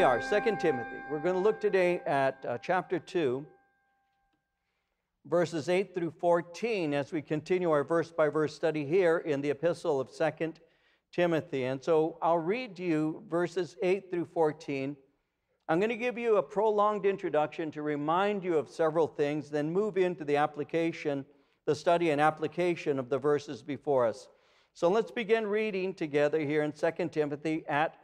we are, 2 Timothy. We're going to look today at uh, chapter 2, verses 8 through 14, as we continue our verse by verse study here in the epistle of 2 Timothy. And so I'll read to you verses 8 through 14. I'm going to give you a prolonged introduction to remind you of several things, then move into the application, the study and application of the verses before us. So let's begin reading together here in 2 Timothy at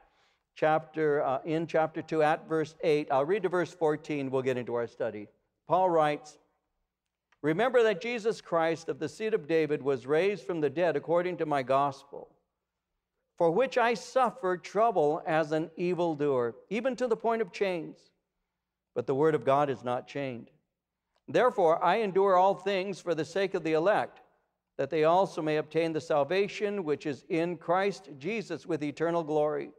chapter uh, in chapter 2 at verse 8. I'll read to verse 14, we'll get into our study. Paul writes, Remember that Jesus Christ of the seed of David was raised from the dead according to my gospel for which I suffered trouble as an evildoer, even to the point of chains. But the word of God is not chained. Therefore, I endure all things for the sake of the elect, that they also may obtain the salvation which is in Christ Jesus with eternal glory.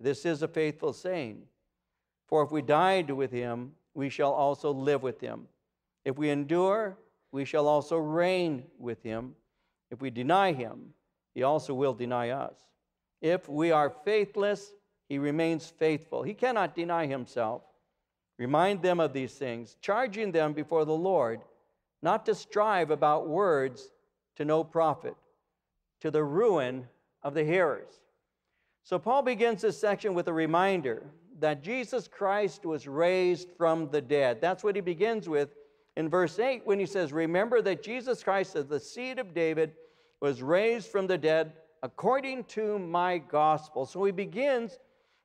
This is a faithful saying. For if we died with him, we shall also live with him. If we endure, we shall also reign with him. If we deny him, he also will deny us. If we are faithless, he remains faithful. He cannot deny himself. Remind them of these things, charging them before the Lord not to strive about words to no profit, to the ruin of the hearers. So, Paul begins this section with a reminder that Jesus Christ was raised from the dead. That's what he begins with in verse 8 when he says, Remember that Jesus Christ, as the seed of David, was raised from the dead according to my gospel. So he begins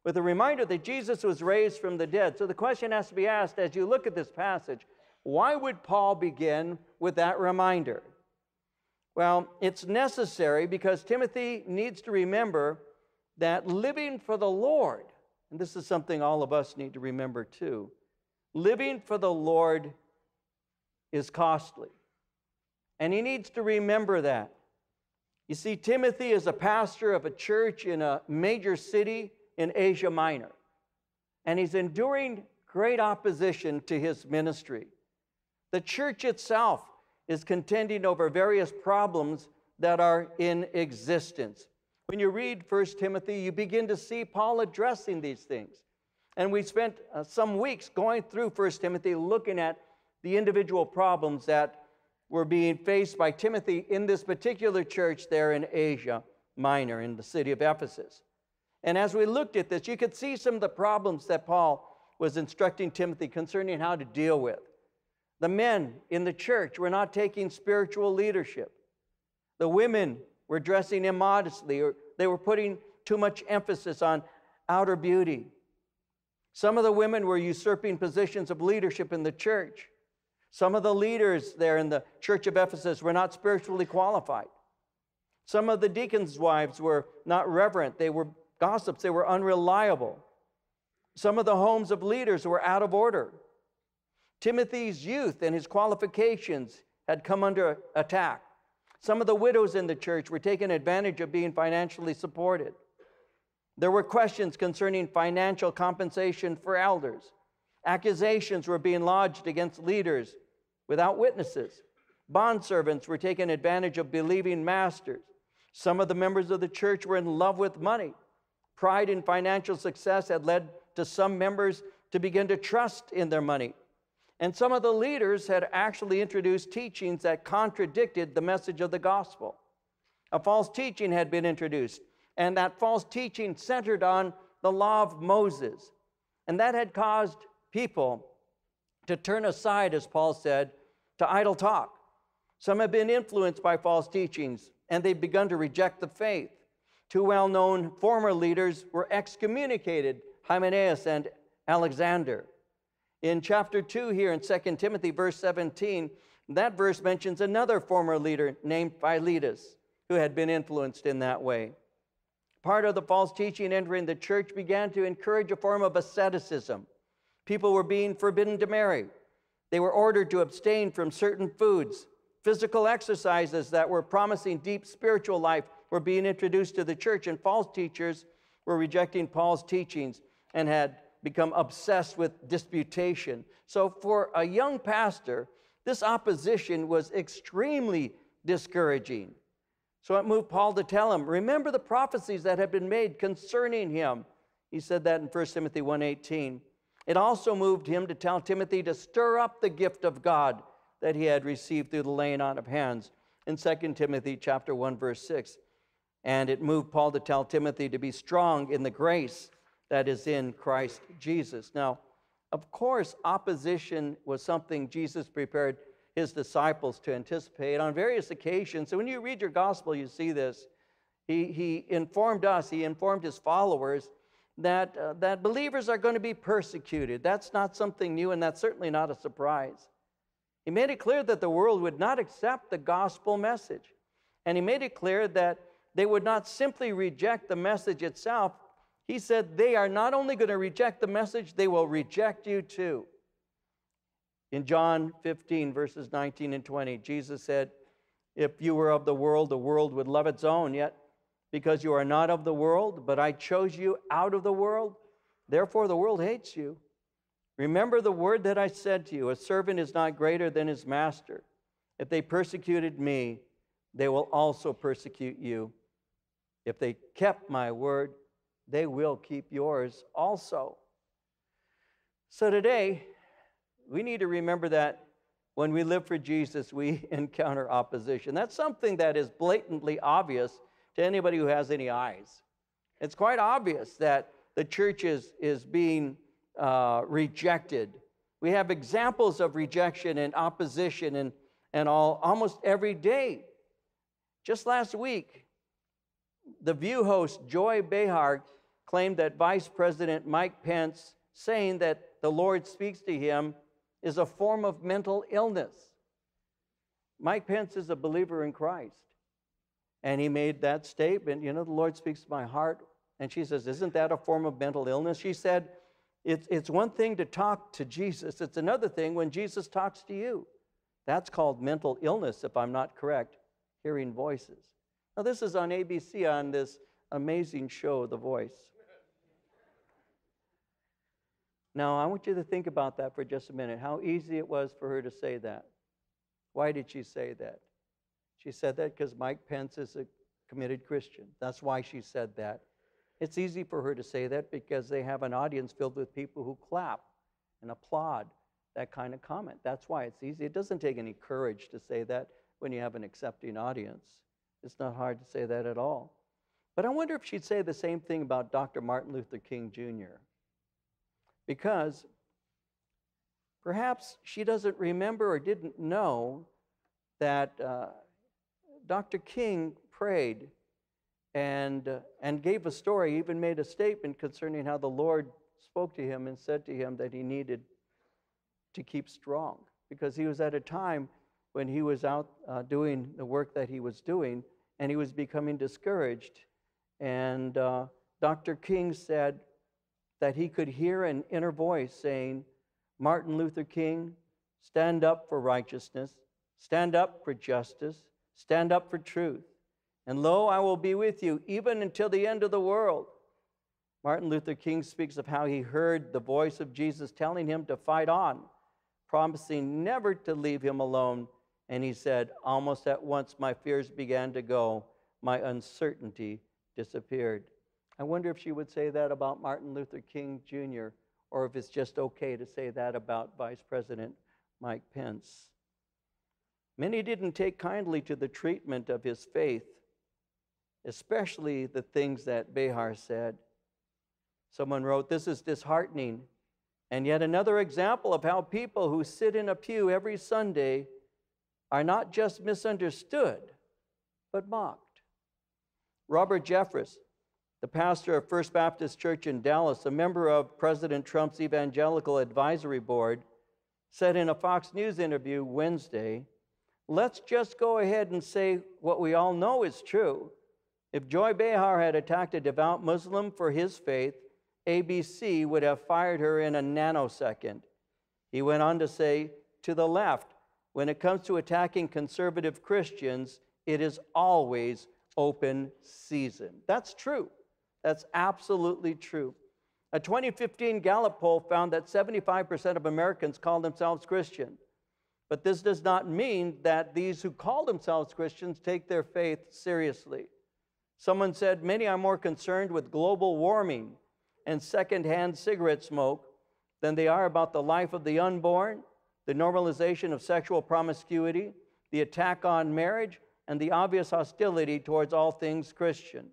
with a reminder that Jesus was raised from the dead. So the question has to be asked as you look at this passage why would Paul begin with that reminder? Well, it's necessary because Timothy needs to remember that living for the Lord, and this is something all of us need to remember too, living for the Lord is costly. And he needs to remember that. You see, Timothy is a pastor of a church in a major city in Asia Minor, and he's enduring great opposition to his ministry. The church itself is contending over various problems that are in existence. When you read 1 Timothy, you begin to see Paul addressing these things. And we spent uh, some weeks going through 1 Timothy looking at the individual problems that were being faced by Timothy in this particular church there in Asia Minor, in the city of Ephesus. And as we looked at this, you could see some of the problems that Paul was instructing Timothy concerning how to deal with. The men in the church were not taking spiritual leadership. The women were dressing immodestly, or they were putting too much emphasis on outer beauty. Some of the women were usurping positions of leadership in the church. Some of the leaders there in the church of Ephesus were not spiritually qualified. Some of the deacons' wives were not reverent, they were gossips, they were unreliable. Some of the homes of leaders were out of order. Timothy's youth and his qualifications had come under attack. Some of the widows in the church were taking advantage of being financially supported. There were questions concerning financial compensation for elders. Accusations were being lodged against leaders without witnesses. Bondservants were taking advantage of believing masters. Some of the members of the church were in love with money. Pride in financial success had led to some members to begin to trust in their money. And some of the leaders had actually introduced teachings that contradicted the message of the gospel. A false teaching had been introduced, and that false teaching centered on the law of Moses. And that had caused people to turn aside, as Paul said, to idle talk. Some have been influenced by false teachings and they've begun to reject the faith. Two well known former leaders were excommunicated Hymenaeus and Alexander. In chapter 2 here in 2 Timothy, verse 17, that verse mentions another former leader named Philetus who had been influenced in that way. Part of the false teaching entering the church began to encourage a form of asceticism People were being forbidden to marry. They were ordered to abstain from certain foods. Physical exercises that were promising deep spiritual life were being introduced to the church, and false teachers were rejecting Paul's teachings and had become obsessed with disputation. So, for a young pastor, this opposition was extremely discouraging. So it moved Paul to tell him, Remember the prophecies that have been made concerning him He said that in 1 Timothy 1:18. It also moved him to tell Timothy to stir up the gift of God that he had received through the laying on of hands in 2 Timothy chapter 1 verse 6. And it moved Paul to tell Timothy to be strong in the grace that is in Christ Jesus. Now, of course, opposition was something Jesus prepared his disciples to anticipate on various occasions. So when you read your gospel, you see this. He, he informed us, he informed his followers that, uh, that believers are going to be persecuted. That's not something new, and that's certainly not a surprise. He made it clear that the world would not accept the gospel message. And he made it clear that they would not simply reject the message itself. He said they are not only going to reject the message, they will reject you too. In John 15, verses 19 and 20, Jesus said, If you were of the world, the world would love its own. Yet, because you are not of the world, but I chose you out of the world, therefore the world hates you. Remember the word that I said to you a servant is not greater than his master. If they persecuted me, they will also persecute you. If they kept my word, they will keep yours also. So today, we need to remember that when we live for Jesus, we encounter opposition. That's something that is blatantly obvious to anybody who has any eyes. It's quite obvious that the church is, is being uh, rejected. We have examples of rejection and opposition and, and all almost every day. Just last week, the View host Joy Behar claimed that Vice President Mike Pence saying that the Lord speaks to him is a form of mental illness. Mike Pence is a believer in Christ. And he made that statement, you know, the Lord speaks to my heart. And she says, Isn't that a form of mental illness? She said, it's, it's one thing to talk to Jesus, it's another thing when Jesus talks to you. That's called mental illness, if I'm not correct, hearing voices. Now, this is on ABC on this amazing show, The Voice. Now, I want you to think about that for just a minute how easy it was for her to say that. Why did she say that? She said that because Mike Pence is a committed Christian. That's why she said that. It's easy for her to say that because they have an audience filled with people who clap and applaud that kind of comment. That's why it's easy. It doesn't take any courage to say that when you have an accepting audience. It's not hard to say that at all. But I wonder if she'd say the same thing about Dr. Martin Luther King Jr because perhaps she doesn't remember or didn't know that uh, Dr. King prayed and, uh, and gave a story, even made a statement concerning how the Lord spoke to him and said to him that he needed to keep strong because he was at a time when he was out uh, doing the work that he was doing and he was becoming discouraged. And uh, Dr. King said, that he could hear an inner voice saying, Martin Luther King, stand up for righteousness, stand up for justice, stand up for truth. And lo, I will be with you even until the end of the world. Martin Luther King speaks of how he heard the voice of Jesus telling him to fight on, promising never to leave him alone. And he said, Almost at once my fears began to go, my uncertainty disappeared. I wonder if she would say that about Martin Luther King Jr., or if it's just okay to say that about Vice President Mike Pence. Many didn't take kindly to the treatment of his faith, especially the things that Behar said. Someone wrote, This is disheartening, and yet another example of how people who sit in a pew every Sunday are not just misunderstood, but mocked. Robert Jeffress, the pastor of First Baptist Church in Dallas, a member of President Trump's Evangelical Advisory Board, said in a Fox News interview Wednesday, Let's just go ahead and say what we all know is true. If Joy Behar had attacked a devout Muslim for his faith, ABC would have fired her in a nanosecond. He went on to say, to the left, when it comes to attacking conservative Christians, it is always open season. That's true. That's absolutely true. A 2015 Gallup poll found that 75% of Americans call themselves Christian. But this does not mean that these who call themselves Christians take their faith seriously. Someone said, Many are more concerned with global warming and secondhand cigarette smoke than they are about the life of the unborn, the normalization of sexual promiscuity, the attack on marriage, and the obvious hostility towards all things Christian.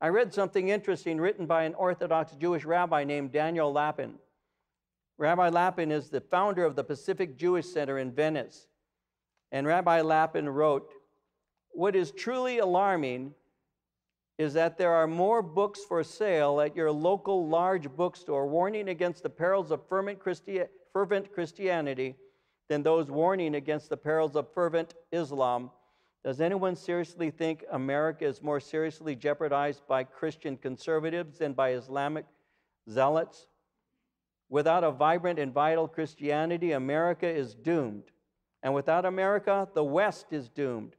I read something interesting written by an Orthodox Jewish rabbi named Daniel Lapin. Rabbi Lapin is the founder of the Pacific Jewish Center in Venice. And Rabbi Lapin wrote, What is truly alarming is that there are more books for sale at your local large bookstore warning against the perils of fervent, Christi- fervent Christianity than those warning against the perils of fervent Islam. Does anyone seriously think America is more seriously jeopardized by Christian conservatives than by Islamic zealots? Without a vibrant and vital Christianity, America is doomed. And without America, the West is doomed,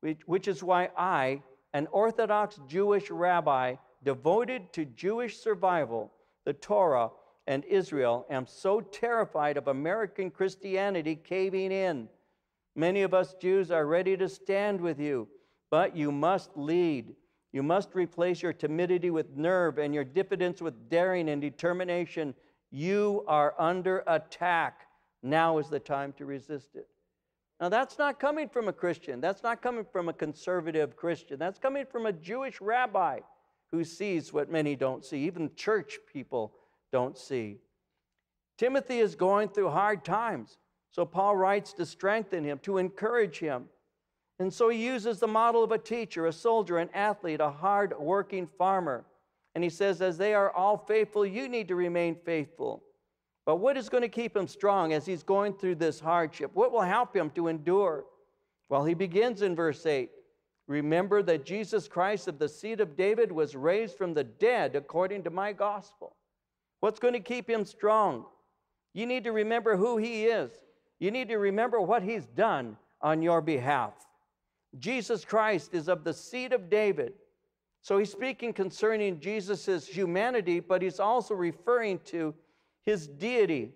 which is why I, an Orthodox Jewish rabbi devoted to Jewish survival, the Torah, and Israel, am so terrified of American Christianity caving in. Many of us Jews are ready to stand with you, but you must lead. You must replace your timidity with nerve and your diffidence with daring and determination. You are under attack. Now is the time to resist it. Now, that's not coming from a Christian. That's not coming from a conservative Christian. That's coming from a Jewish rabbi who sees what many don't see, even church people don't see. Timothy is going through hard times. So Paul writes to strengthen him, to encourage him. And so he uses the model of a teacher, a soldier, an athlete, a hard working farmer. And he says, as they are all faithful, you need to remain faithful. But what is going to keep him strong as he's going through this hardship? What will help him to endure? Well, he begins in verse 8 Remember that Jesus Christ of the seed of David was raised from the dead according to my gospel. What's going to keep him strong? You need to remember who he is. You need to remember what he's done on your behalf. Jesus Christ is of the seed of David. So he's speaking concerning Jesus' humanity, but he's also referring to his deity.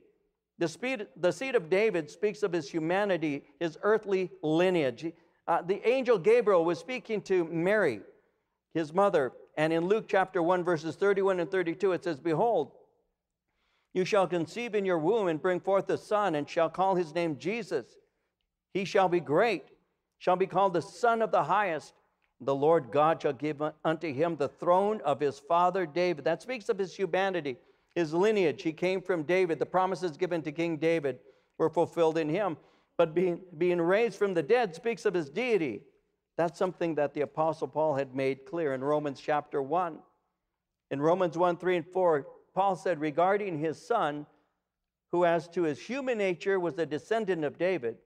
The, speed, the seed of David speaks of his humanity, his earthly lineage. Uh, the angel Gabriel was speaking to Mary, his mother, and in Luke chapter 1, verses 31 and 32, it says, Behold, you shall conceive in your womb and bring forth a son, and shall call his name Jesus. He shall be great, shall be called the Son of the Highest. The Lord God shall give unto him the throne of his father David. That speaks of his humanity his lineage. He came from David. The promises given to King David were fulfilled in him. But being, being raised from the dead speaks of his deity. That's something that the Apostle Paul had made clear in Romans chapter 1. In Romans 1 3 and 4, Paul said regarding his son, who as to his human nature was a descendant of David,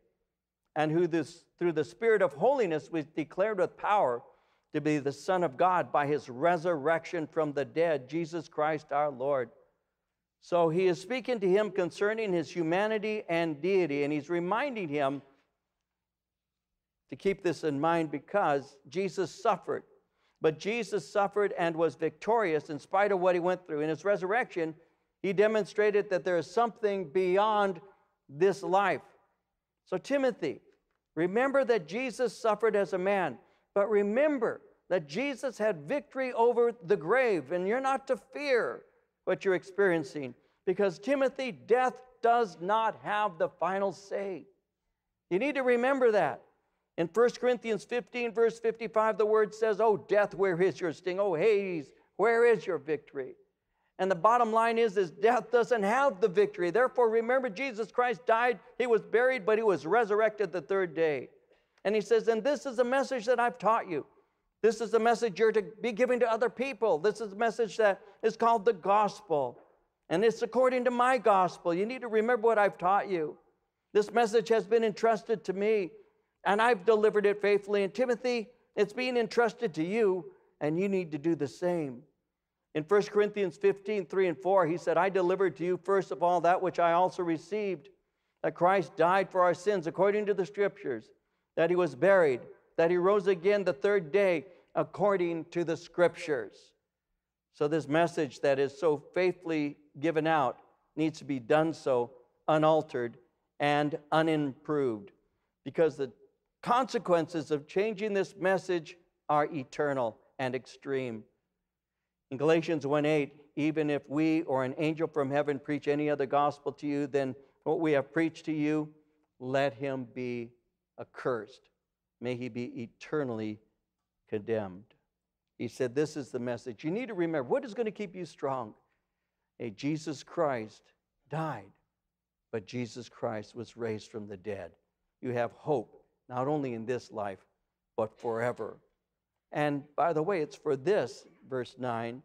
and who this, through the Spirit of holiness was declared with power to be the Son of God by his resurrection from the dead, Jesus Christ our Lord. So he is speaking to him concerning his humanity and deity, and he's reminding him to keep this in mind because Jesus suffered. But Jesus suffered and was victorious in spite of what he went through. In his resurrection, he demonstrated that there is something beyond this life. So, Timothy, remember that Jesus suffered as a man, but remember that Jesus had victory over the grave, and you're not to fear what you're experiencing. Because, Timothy, death does not have the final say. You need to remember that. In 1 Corinthians 15, verse 55, the word says, Oh, death, where is your sting? Oh, Hades, where is your victory? And the bottom line is, is death doesn't have the victory. Therefore, remember, Jesus Christ died, he was buried, but he was resurrected the third day. And he says, and this is a message that I've taught you. This is the message you're to be giving to other people. This is a message that is called the gospel. And it's according to my gospel. You need to remember what I've taught you. This message has been entrusted to me, and I've delivered it faithfully. And Timothy, it's being entrusted to you, and you need to do the same. In 1 Corinthians 15, 3 and 4, he said, I delivered to you first of all that which I also received, that Christ died for our sins according to the scriptures, that he was buried, that he rose again the third day according to the scriptures. So, this message that is so faithfully given out needs to be done so unaltered and unimproved because the consequences of changing this message are eternal and extreme. In Galatians 1 8, even if we or an angel from heaven preach any other gospel to you than what we have preached to you, let him be accursed. May he be eternally condemned. He said, This is the message. You need to remember what is going to keep you strong? Hey, Jesus Christ died, but Jesus Christ was raised from the dead. You have hope, not only in this life, but forever. And by the way, it's for this, verse 9,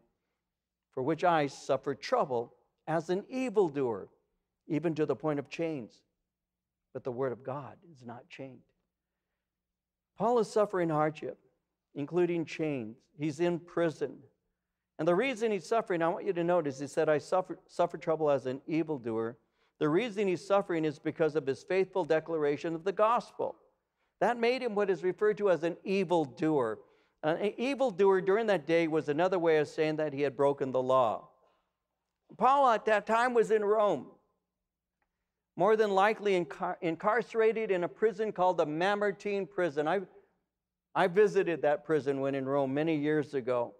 for which I suffered trouble as an evildoer, even to the point of chains. But the word of God is not chained. Paul is suffering hardship, including chains. He's in prison. And the reason he's suffering, I want you to notice, he said, I suffer, suffered trouble as an evildoer. The reason he's suffering is because of his faithful declaration of the gospel. That made him what is referred to as an evildoer. An evildoer during that day was another way of saying that he had broken the law. Paul at that time was in Rome, more than likely incar- incarcerated in a prison called the Mamertine prison. I, I visited that prison when in Rome many years ago.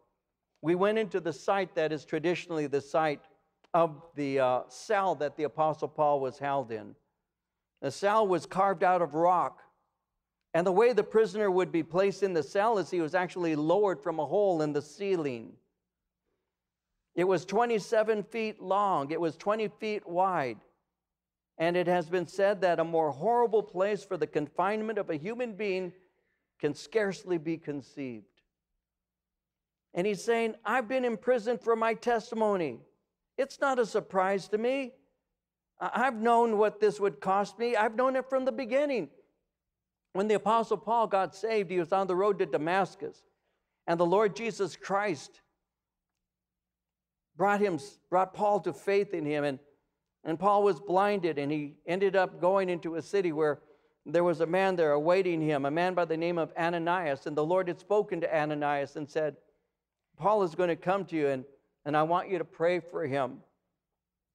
We went into the site that is traditionally the site of the uh, cell that the Apostle Paul was held in. The cell was carved out of rock. And the way the prisoner would be placed in the cell is he was actually lowered from a hole in the ceiling. It was 27 feet long, it was 20 feet wide. And it has been said that a more horrible place for the confinement of a human being can scarcely be conceived. And he's saying, I've been imprisoned for my testimony. It's not a surprise to me. I've known what this would cost me, I've known it from the beginning. When the Apostle Paul got saved, he was on the road to Damascus. And the Lord Jesus Christ brought, him, brought Paul to faith in him. And, and Paul was blinded, and he ended up going into a city where there was a man there awaiting him, a man by the name of Ananias. And the Lord had spoken to Ananias and said, Paul is going to come to you, and, and I want you to pray for him.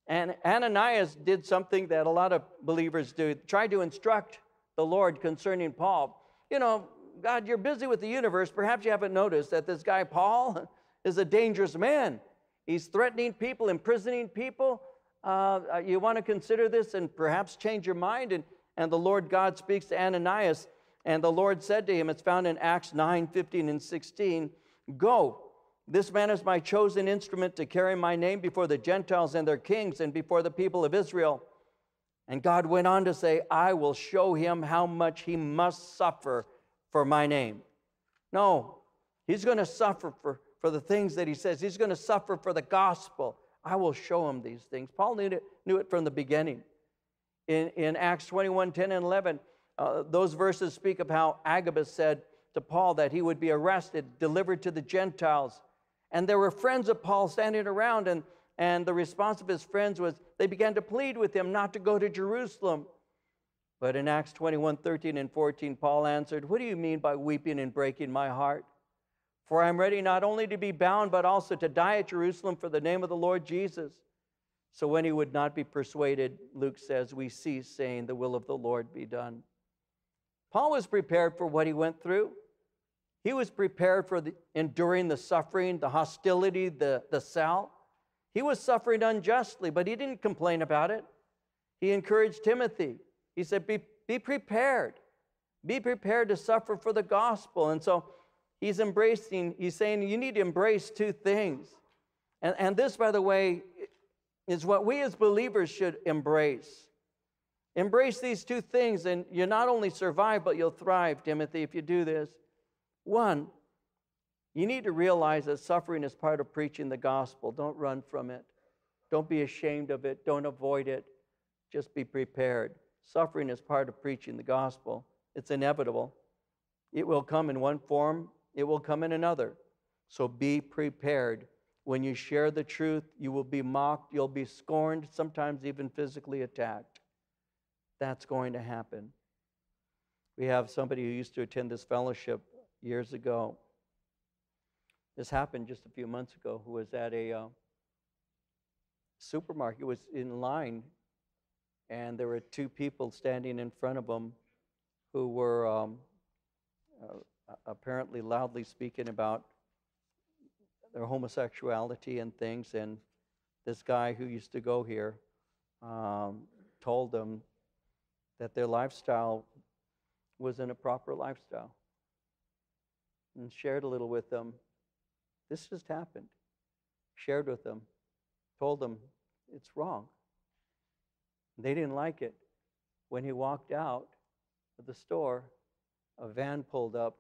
And Ananias did something that a lot of believers do, tried to instruct the Lord concerning Paul. You know, God, you're busy with the universe. Perhaps you haven't noticed that this guy, Paul, is a dangerous man. He's threatening people, imprisoning people. Uh, uh, you want to consider this and perhaps change your mind. And, and the Lord God speaks to Ananias, and the Lord said to him, it's found in Acts 9 15 and 16, Go, this man is my chosen instrument to carry my name before the Gentiles and their kings and before the people of Israel. And God went on to say, I will show him how much he must suffer for my name. No, he's going to suffer for, for the things that he says. He's going to suffer for the gospel. I will show him these things. Paul knew it, knew it from the beginning. In, in Acts 21 10 and 11, uh, those verses speak of how Agabus said to Paul that he would be arrested, delivered to the Gentiles. And there were friends of Paul standing around, and and the response of his friends was they began to plead with him not to go to Jerusalem. But in Acts 21 13 and 14, Paul answered, What do you mean by weeping and breaking my heart? For I am ready not only to be bound, but also to die at Jerusalem for the name of the Lord Jesus. So when he would not be persuaded, Luke says, we cease saying, The will of the Lord be done. Paul was prepared for what he went through. He was prepared for the, enduring the suffering, the hostility, the, the cell. He was suffering unjustly, but he didn't complain about it. He encouraged Timothy. He said, Be, be prepared. Be prepared to suffer for the gospel. And so he's embracing, he's saying, You need to embrace two things. And, and this, by the way, is what we as believers should embrace. Embrace these two things, and you not only survive, but you'll thrive, Timothy, if you do this. One, you need to realize that suffering is part of preaching the gospel. Don't run from it. Don't be ashamed of it. Don't avoid it. Just be prepared. Suffering is part of preaching the gospel. It's inevitable. It will come in one form, it will come in another. So be prepared. When you share the truth, you will be mocked, you'll be scorned, sometimes even physically attacked. That's going to happen. We have somebody who used to attend this fellowship years ago. This happened just a few months ago, who was at a uh, supermarket, was in line, and there were two people standing in front of him who were um, uh, apparently loudly speaking about their homosexuality and things. And this guy who used to go here um, told them that their lifestyle wasn't a proper lifestyle and shared a little with them. This just happened. Shared with them, told them it's wrong. They didn't like it. When he walked out of the store, a van pulled up.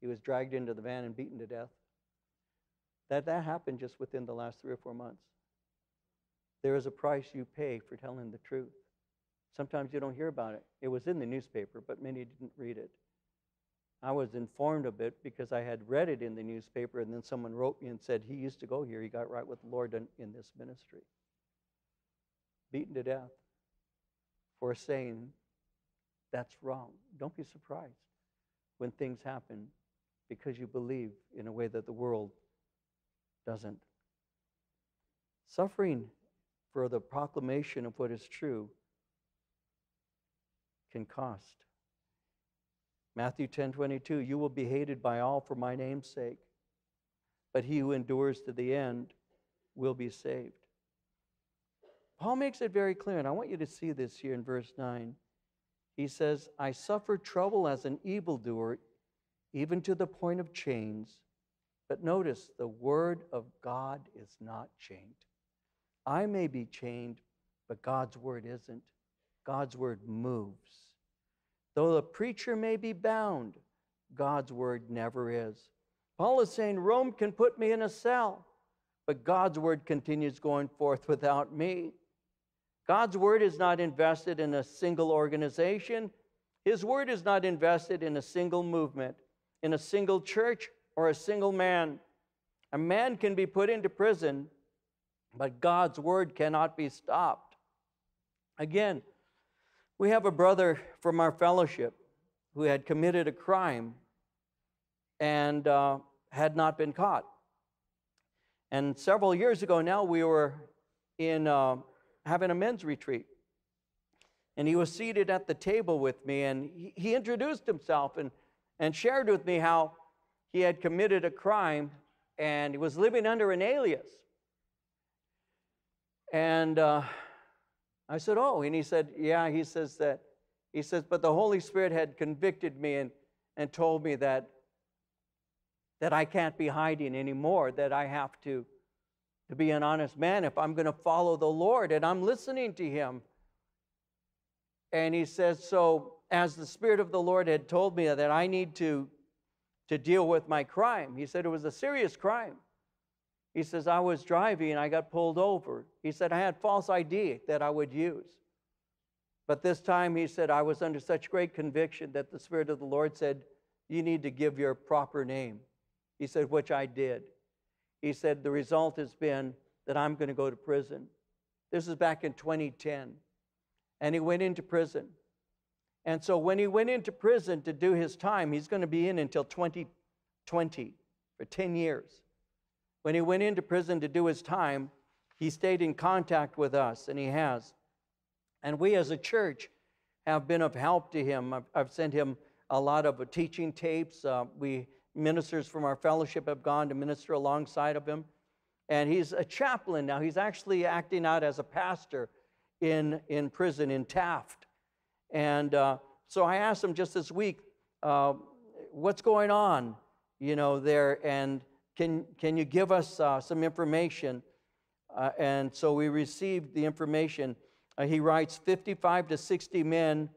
He was dragged into the van and beaten to death. That, that happened just within the last three or four months. There is a price you pay for telling the truth. Sometimes you don't hear about it. It was in the newspaper, but many didn't read it. I was informed of it because I had read it in the newspaper, and then someone wrote me and said, He used to go here. He got right with the Lord in, in this ministry. Beaten to death for saying that's wrong. Don't be surprised when things happen because you believe in a way that the world doesn't. Suffering for the proclamation of what is true can cost. Matthew 10 22, you will be hated by all for my name's sake, but he who endures to the end will be saved. Paul makes it very clear, and I want you to see this here in verse 9. He says, I suffer trouble as an evildoer, even to the point of chains. But notice, the word of God is not chained. I may be chained, but God's word isn't. God's word moves. Though the preacher may be bound, God's word never is. Paul is saying Rome can put me in a cell, but God's word continues going forth without me. God's word is not invested in a single organization. His word is not invested in a single movement, in a single church, or a single man. A man can be put into prison, but God's word cannot be stopped. Again, we have a brother from our fellowship who had committed a crime and uh, had not been caught. And several years ago now, we were in uh, having a men's retreat. And he was seated at the table with me, and he, he introduced himself and, and shared with me how he had committed a crime and he was living under an alias. And uh, I said, Oh, and he said, Yeah, he says that. He says, But the Holy Spirit had convicted me and, and told me that, that I can't be hiding anymore, that I have to, to be an honest man if I'm going to follow the Lord, and I'm listening to him. And he says, So, as the Spirit of the Lord had told me that I need to, to deal with my crime, he said it was a serious crime. He says, I was driving and I got pulled over. He said, I had false ID that I would use. But this time, he said, I was under such great conviction that the Spirit of the Lord said, You need to give your proper name. He said, Which I did. He said, The result has been that I'm going to go to prison. This is back in 2010. And he went into prison. And so when he went into prison to do his time, he's going to be in until 2020 for 10 years. When he went into prison to do his time, he stayed in contact with us, and he has. And we as a church have been of help to him. I've, I've sent him a lot of teaching tapes. Uh, we ministers from our fellowship have gone to minister alongside of him. And he's a chaplain now. He's actually acting out as a pastor in, in prison in Taft. And uh, so I asked him just this week, uh, what's going on, you know, there? And can, can you give us uh, some information? Uh, and so we received the information. Uh, he writes 55 to 60 men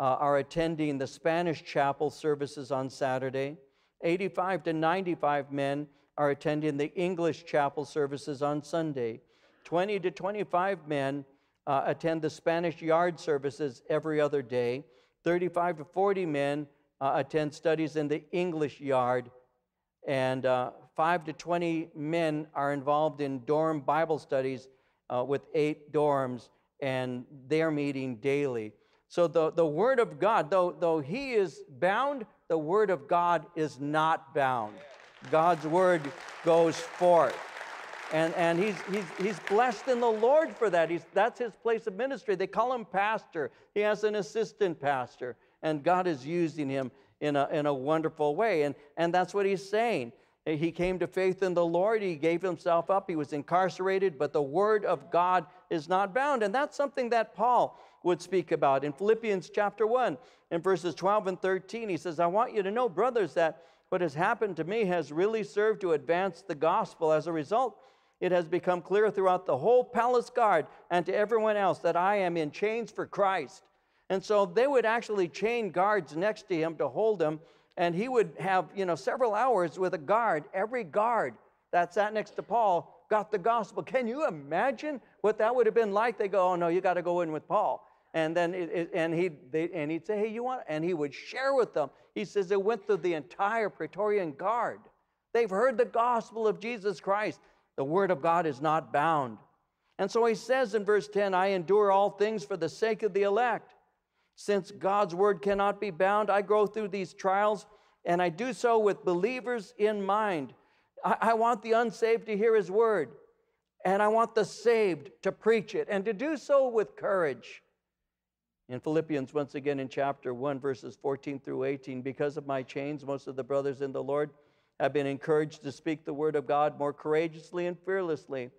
uh, are attending the Spanish chapel services on Saturday, 85 to 95 men are attending the English chapel services on Sunday, 20 to 25 men uh, attend the Spanish yard services every other day, 35 to 40 men uh, attend studies in the English yard and uh, five to 20 men are involved in dorm Bible studies uh, with eight dorms, and they're meeting daily. So the, the Word of God, though, though He is bound, the Word of God is not bound. God's Word goes forth. And, and he's, he's, he's blessed in the Lord for that. He's, that's his place of ministry. They call him pastor. He has an assistant pastor, and God is using him in a, in a wonderful way. And, and that's what he's saying. He came to faith in the Lord. He gave himself up. He was incarcerated, but the word of God is not bound. And that's something that Paul would speak about in Philippians chapter 1 in verses 12 and 13. He says, I want you to know, brothers, that what has happened to me has really served to advance the gospel. As a result, it has become clear throughout the whole palace guard and to everyone else that I am in chains for Christ. And so they would actually chain guards next to him to hold him and he would have, you know, several hours with a guard. Every guard that sat next to Paul got the gospel. Can you imagine what that would have been like? They go, oh no, you got to go in with Paul. And then, it, it, and he'd, they, and he'd say, hey, you want, and he would share with them. He says it went through the entire Praetorian Guard. They've heard the gospel of Jesus Christ. The word of God is not bound. And so he says in verse 10, I endure all things for the sake of the elect since God's word cannot be bound, I go through these trials and I do so with believers in mind. I, I, want the unsaved to hear his word, and I want the saved to preach it and to do so with courage. In Philippians, once again in chapter 1, verses 14 through 18, because of my chains, most of the brothers in the Lord have been encouraged to speak the word of God more courageously and fearlessly.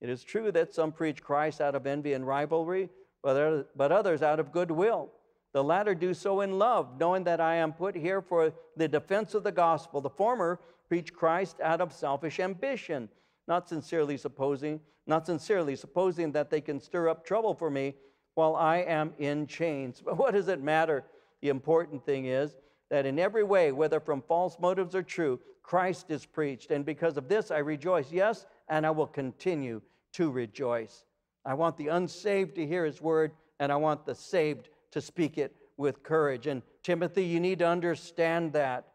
It is true that some preach Christ out of envy and rivalry, but others out of goodwill. The latter do so in love, knowing that I am put here for the defense of the gospel. The former preach Christ out of selfish ambition, not sincerely supposing, not sincerely supposing that they can stir up trouble for me while I am in chains. But what does it matter? The important thing is that in every way, whether from false motives or true, Christ is preached. And because of this, I rejoice. Yes, and I will continue to rejoice. I want the unsaved to hear his word, and I want the saved to speak it with courage. And Timothy, you need to understand that.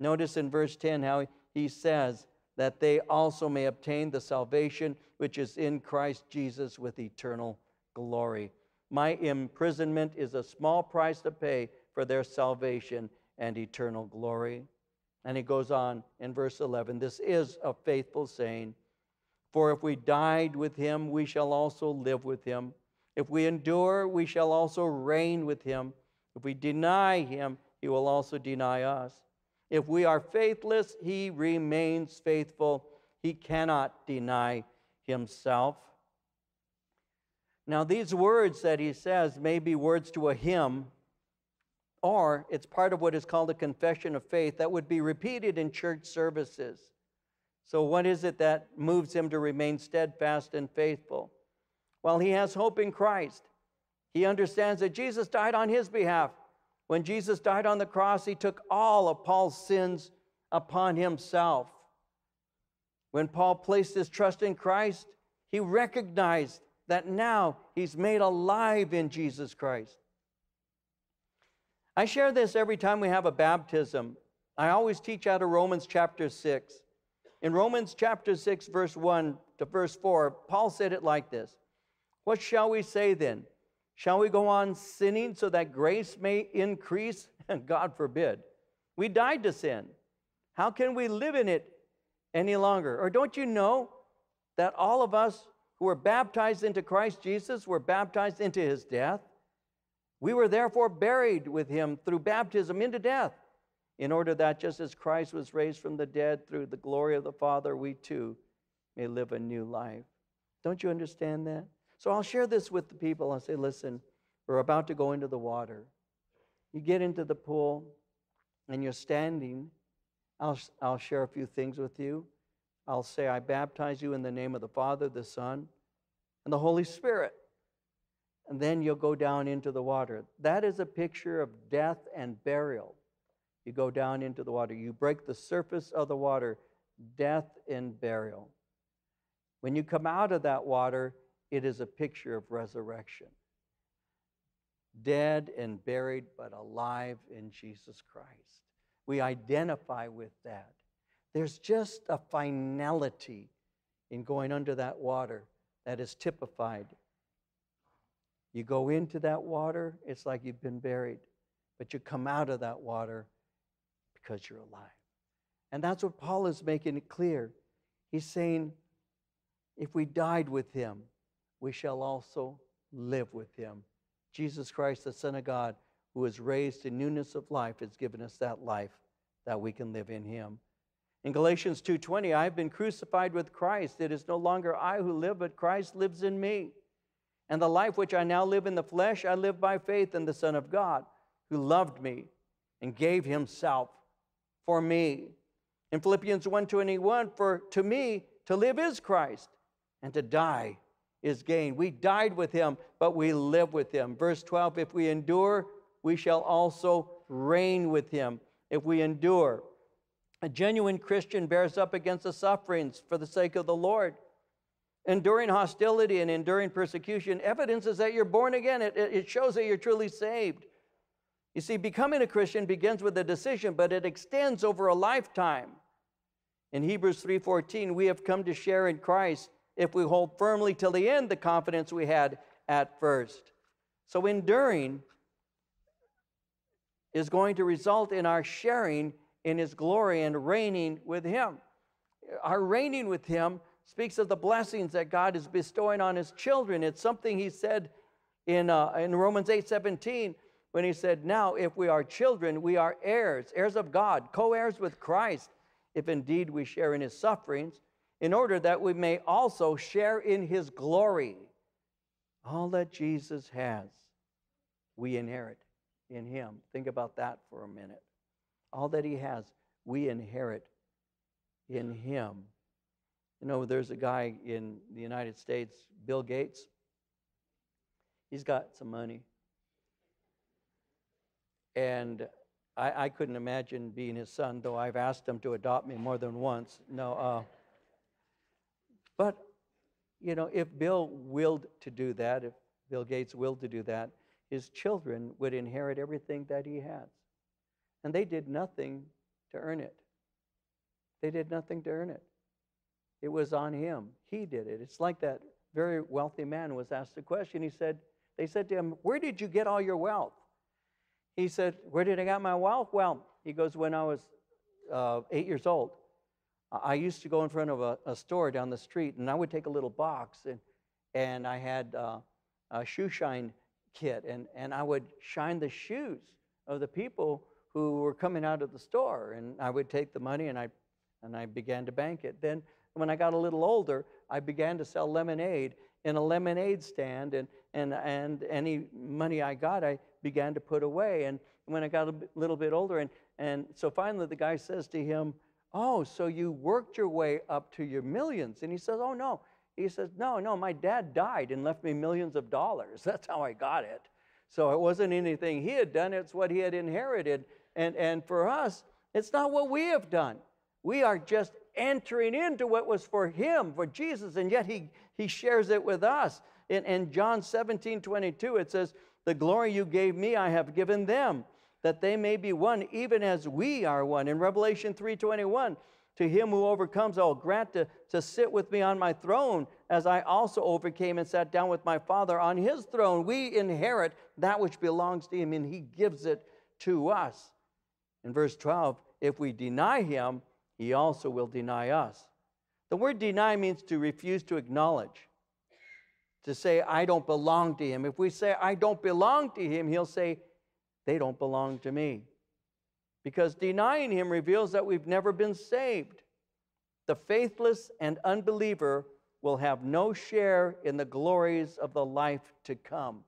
Notice in verse 10 how he says that they also may obtain the salvation which is in Christ Jesus with eternal glory. My imprisonment is a small price to pay for their salvation and eternal glory. And he goes on in verse 11 this is a faithful saying. For if we died with him, we shall also live with him. If we endure, we shall also reign with him. If we deny him, he will also deny us. If we are faithless, he remains faithful. He cannot deny himself. Now, these words that he says may be words to a hymn, or it's part of what is called a confession of faith that would be repeated in church services. So, what is it that moves him to remain steadfast and faithful? Well, he has hope in Christ. He understands that Jesus died on his behalf. When Jesus died on the cross, he took all of Paul's sins upon himself. When Paul placed his trust in Christ, he recognized that now he's made alive in Jesus Christ. I share this every time we have a baptism. I always teach out of Romans chapter 6. In Romans chapter 6, verse 1 to verse 4, Paul said it like this what shall we say then? Shall we go on sinning so that grace may increase? And God forbid. We died to sin. How can we live in it any longer? Or don't you know that all of us who were baptized into Christ Jesus were baptized into his death? We were therefore buried with him through baptism into death, in order that just as Christ was raised from the dead through the glory of the Father, we too may live a new life. Don't you understand that? So I'll share this with the people. I'll say, listen, we're about to go into the water. You get into the pool and you're standing. I'll, I'll share a few things with you. I'll say, I baptize you in the name of the Father, the Son, and the Holy Spirit. And then you'll go down into the water. That is a picture of death and burial. You go down into the water. You break the surface of the water, death and burial. When you come out of that water, it is a picture of resurrection. Dead and buried, but alive in Jesus Christ. We identify with that. There's just a finality in going under that water that is typified. You go into that water, it's like you've been buried, but you come out of that water because you're alive. And that's what Paul is making it clear. He's saying, if we died with him, we shall also live with him. Jesus Christ, the Son of God, who is raised in newness of life, has given us that life that we can live in him. In Galatians 2:20, I have been crucified with Christ. It is no longer I who live, but Christ lives in me. And the life which I now live in the flesh, I live by faith in the Son of God, who loved me and gave himself for me. In Philippians 1:21, for to me to live is Christ, and to die is gain. We died with him, but we live with him. Verse 12, if we endure, we shall also reign with him. If we endure, a genuine Christian bears up against the sufferings for the sake of the Lord. Enduring hostility and enduring persecution evidences that you're born again. It, it shows that you're truly saved. You see, becoming a Christian begins with a decision, but it extends over a lifetime. In Hebrews 3:14, we have come to share in Christ if we hold firmly till the end the confidence we had at first. So enduring is going to result in our sharing in his glory and reigning with him. Our reigning with him speaks of the blessings that God is bestowing on his children. It's something he said in, uh, in Romans 8 17 when he said, Now, if we are children, we are heirs, heirs of God, co heirs with Christ, if indeed we share in his sufferings, in order that we may also share in his glory. All that Jesus has, we inherit in him. Think about that for a minute. All that he has, we inherit in him. You know, there's a guy in the United States, Bill Gates. He's got some money. And I, I couldn't imagine being his son, though I've asked him to adopt me more than once. No, uh, but, you know, if Bill willed to do that, if Bill Gates willed to do that, his children would inherit everything that he has. And they did nothing to earn it. They did nothing to earn it. It was on him. He did it. It's like that very wealthy man was asked a question. He said, they said to him, Where did you get all your wealth? He said, Where did I get my wealth? Well, he goes, When I was uh, eight years old, I used to go in front of a, a, store down the street and I would take a little box and, and I had uh, a shoe shine kit and, and I would shine the shoes of the people who were coming out of the store. And I would take the money and I, and I began to bank it. Then, when I got a little older, I began to sell lemonade in a lemonade stand. And, and, and any money I got, I began to put away. And when I got a little bit older, and, and so finally the guy says to him, Oh, so you worked your way up to your millions? And he says, Oh, no. He says, No, no, my dad died and left me millions of dollars. That's how I got it. So it wasn't anything he had done, it's what he had inherited. And, and for us, it's not what we have done. We are just entering into what was for him, for Jesus, and yet he, he shares it with us. In, in John 17 22, it says, The glory you gave me, I have given them, that they may be one, even as we are one. In Revelation 3:21, to him who overcomes, I'll grant to, to sit with me on my throne, as I also overcame and sat down with my Father on his throne. We inherit that which belongs to him, and he gives it to us. In verse 12, if we deny him, he also will deny us. The word deny means to refuse to acknowledge, to say, I don't belong to him. If we say, I don't belong to him, he'll say, they don't belong to me. Because denying him reveals that we've never been saved. The faithless and unbeliever will have no share in the glories of the life to come.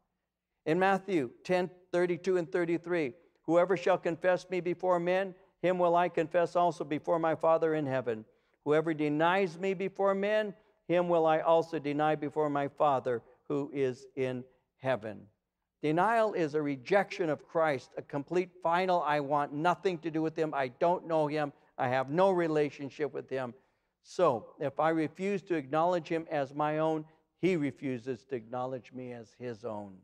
In Matthew 10 32 and 33, Whoever shall confess me before men, him will I confess also before my Father in heaven. Whoever denies me before men, him will I also deny before my Father who is in heaven. Denial is a rejection of Christ, a complete final, I want nothing to do with him. I don't know him. I have no relationship with him. So, if I refuse to acknowledge him as my own, he refuses to acknowledge me as his own.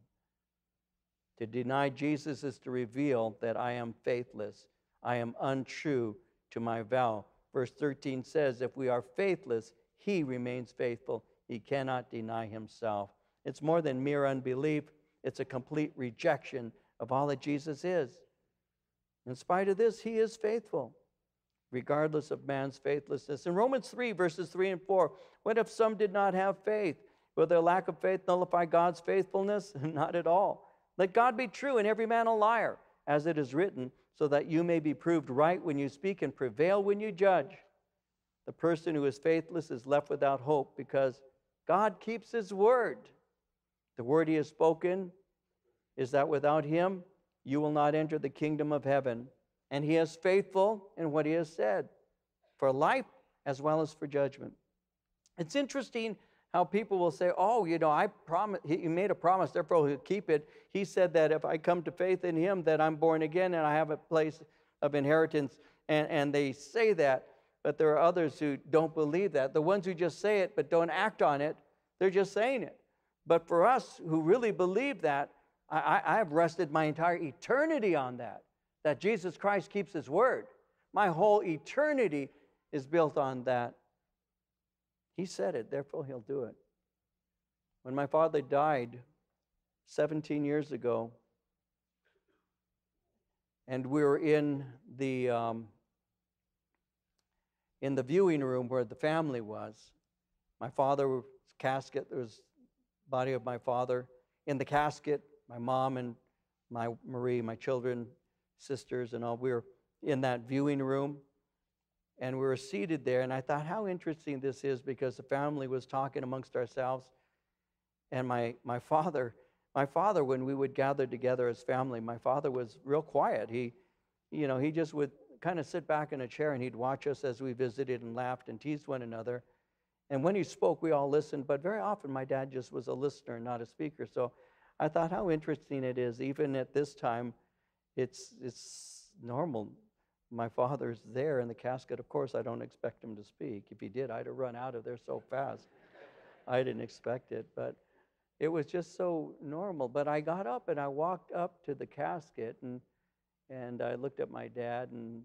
To deny Jesus is to reveal that I am faithless. I am untrue to my vow. Verse 13 says, If we are faithless, he remains faithful. He cannot deny himself. It's more than mere unbelief, it's a complete rejection of all that Jesus is. In spite of this, he is faithful, regardless of man's faithlessness. In Romans 3, verses 3 and 4, what if some did not have faith? Will their lack of faith nullify God's faithfulness? not at all. Let God be true and every man a liar, as it is written, so that you may be proved right when you speak and prevail when you judge. The person who is faithless is left without hope because God keeps his word. The word he has spoken is that without him, you will not enter the kingdom of heaven. And he is faithful in what he has said for life as well as for judgment. It's interesting how people will say, Oh, you know, I promise, he made a promise, therefore he'll keep it. He said that if I come to faith in him, that I'm born again and I have a place of inheritance. And, and they say that, but there are others who don't believe that. The ones who just say it but don't act on it, they're just saying it. But for us who really believe that, I, I have rested my entire eternity on that, that Jesus Christ keeps his word. My whole eternity is built on that. He said it, therefore he'll do it. When my father died 17 years ago, and we were in the um, in the viewing room where the family was. My father's casket, there was body of my father in the casket. My mom and my Marie, my children, sisters, and all. We were in that viewing room, and we were seated there. And I thought, how interesting this is because the family was talking amongst ourselves, and my my father, my father, when we would gather together as family, my father was real quiet. He, you know, he just would kind of sit back in a chair and he'd watch us as we visited and laughed and teased one another. And when he spoke, we all listened, but very often my dad just was a listener, not a speaker. So I thought how interesting it is, even at this time, it's, it's normal. My father's there in the casket. Of course, I don't expect him to speak. If he did, I'd have run out of there so fast. I didn't expect it, but it was just so normal. But I got up and I walked up to the casket and and I looked at my dad, and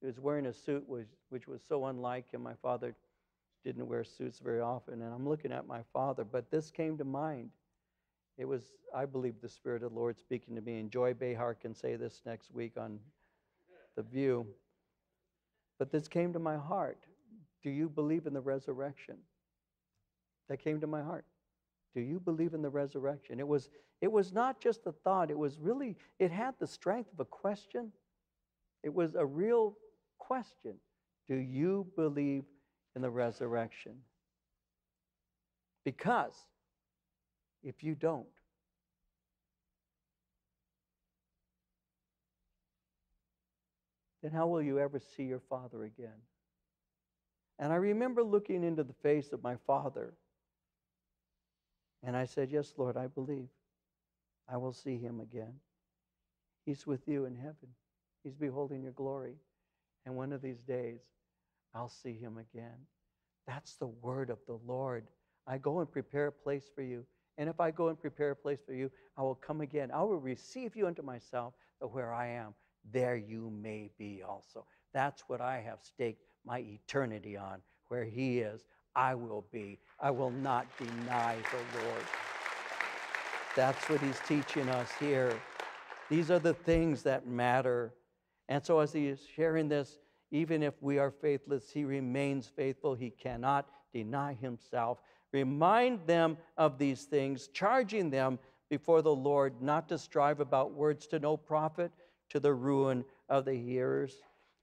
he was wearing a suit which, which was so unlike him. My father didn't wear suits very often. And I'm looking at my father, but this came to mind. It was, I believe, the Spirit of the Lord speaking to me. And Joy Behar can say this next week on The View. But this came to my heart. Do you believe in the resurrection? That came to my heart. Do you believe in the resurrection? It was, it was not just a thought, it was really, it had the strength of a question. It was a real question. Do you believe in the resurrection? Because if you don't, then how will you ever see your father again? And I remember looking into the face of my father and I said, Yes, Lord, I believe. I will see him again. He's with you in heaven, he's beholding your glory. And one of these days, I'll see him again. That's the word of the Lord. I go and prepare a place for you. And if I go and prepare a place for you, I will come again. I will receive you unto myself, that where I am, there you may be also. That's what I have staked my eternity on, where He is. I will be. I will not deny the Lord. That's what he's teaching us here. These are the things that matter. And so, as he is sharing this, even if we are faithless, he remains faithful. He cannot deny himself. Remind them of these things, charging them before the Lord not to strive about words to no profit, to the ruin of the hearers.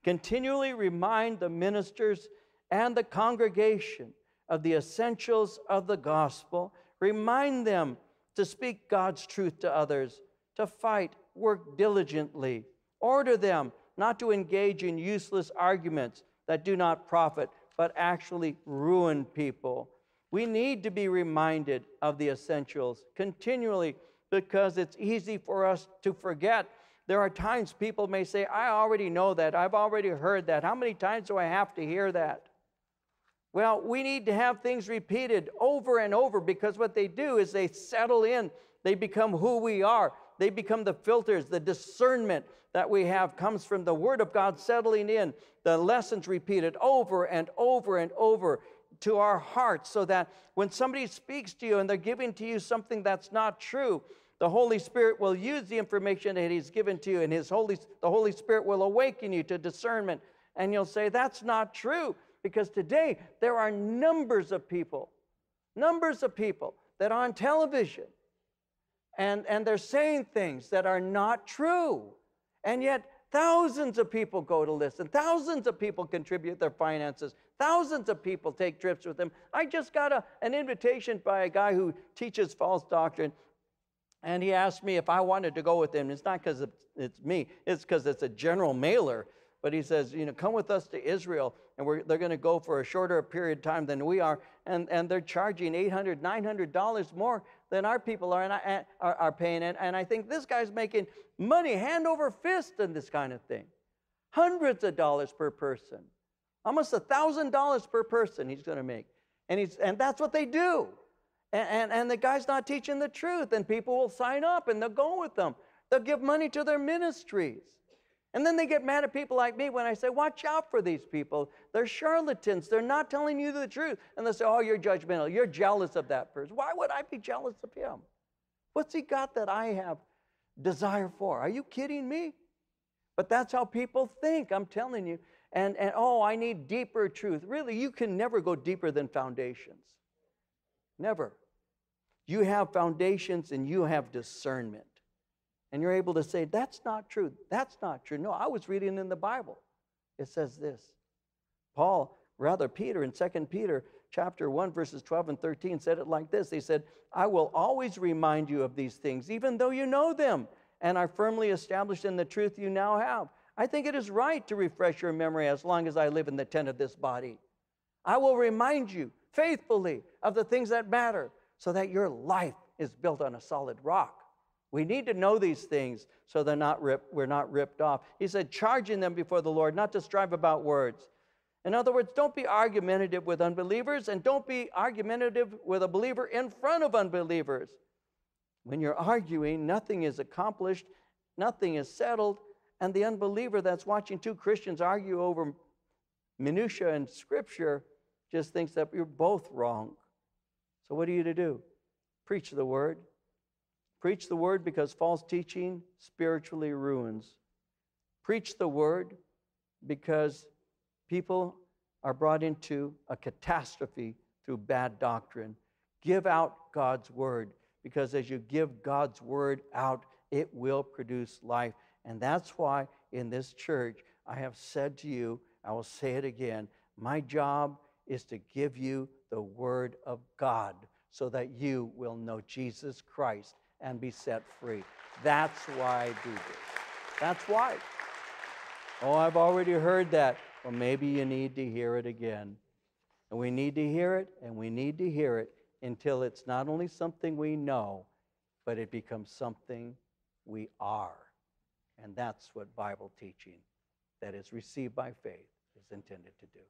Continually remind the ministers and the congregation of the essentials of the gospel. Remind them to speak God's truth to others, to fight, work diligently. Order them not to engage in useless arguments that do not profit, but actually ruin people. We need to be reminded of the essentials continually because it's easy for us to forget. There are times people may say, I already know that. I've already heard that. How many times do I have to hear that? Well, we need to have things repeated over and over because what they do is they settle in, they become who we are. They become the filters, the discernment that we have comes from the Word of God settling in, the lessons repeated over and over and over to our hearts, so that when somebody speaks to you and they're giving to you something that's not true, the Holy Spirit will use the information that He's given to you, and His Holy, the Holy Spirit will awaken you to discernment, and you'll say, That's not true. Because today there are numbers of people, numbers of people that are on television and, and they're saying things that are not true. And yet Thousands of people go to listen. Thousands of people contribute their finances. Thousands of people take trips with them. I just got a, an invitation by a guy who teaches false doctrine, and he asked me if I wanted to go with him. It's not because it's, me, it's because it's a general mailer. But he says, you know, come with us to Israel, and we're they're going to go for a shorter period of time than we are, and, and they're charging $800, $900 more than our people are, and are, are paying. And, and I think this guy's making money hand over fist in this kind of thing. Hundreds of dollars per person. Almost a $1,000 per person he's going to make. And, he's, and that's what they do. And, and, and the guy's not teaching the truth, and people will sign up and they'll go with them. They'll give money to their ministries. And then they get mad at people like me when I say, Watch out for these people. They're charlatans. They're not telling you the truth. And they say, Oh, you're judgmental. You're jealous of that person. Why would I be jealous of him? What's he got that I have desire for? Are you kidding me? But that's how people think, I'm telling you. And, and oh, I need deeper truth. Really, you can never go deeper than foundations. Never. You have foundations and you have discernment and you're able to say, that's not true. That's not true. No, I was reading in the Bible. It says this. Paul, rather Peter in 2 Peter chapter 1 verses 12 and 13 said it like this. He said, "I will always remind you of these things even though you know them and are firmly established in the truth you now have." I think it is right to refresh your memory as long as I live in the tent of this body. I will remind you faithfully of the things that matter so that your life is built on a solid rock. We need to know these things so they're not ripped, we're not ripped off. He said, charging them before the Lord, not to strive about words. In other words, don't be argumentative with unbelievers and don't be argumentative with a believer in front of unbelievers. When you're arguing, nothing is accomplished, nothing is settled, and the unbeliever that's watching two Christians argue over minutia and scripture just thinks that you're both wrong. So what are you to do? Preach the word. Preach the word because false teaching spiritually ruins. Preach the word because people are brought into a catastrophe through bad doctrine. Give out God's word because as you give God's word out, it will produce life. And that's why in this church, I have said to you, I will say it again, my job is to give you the word of God so that you will know Jesus Christ and be set free. That's why I do this. That's why. Oh, I've already heard that. Well, maybe you need to hear it again. And we need to hear it, and we need to hear it until it's not only something we know, but it becomes something we are. And that's what Bible teaching that is received by faith is intended to do.